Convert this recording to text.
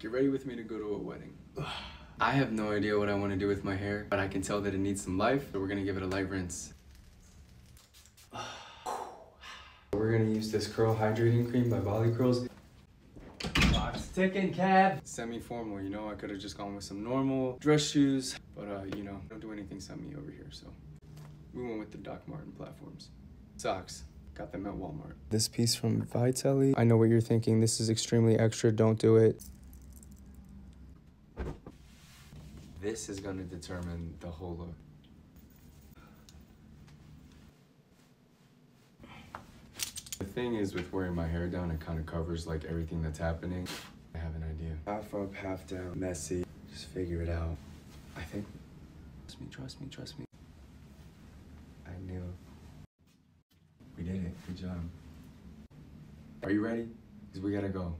Get ready with me to go to a wedding. I have no idea what I want to do with my hair, but I can tell that it needs some life, so we're gonna give it a light rinse. We're gonna use this curl hydrating cream by Volley Curls. Clock's ticking, cab. Semi-formal, you know, I could have just gone with some normal dress shoes, but uh, you know, don't do anything semi over here, so we went with the Doc Martens platforms. Socks. Got them at Walmart. This piece from Vitelli. I know what you're thinking. This is extremely extra. Don't do it. This is gonna determine the whole look. The thing is with wearing my hair down, it kind of covers like everything that's happening. I have an idea. Half up, half down, messy. Just figure it out. I think. Trust me, trust me, trust me. I knew. We did it. Good job. Are you ready? Because we gotta go.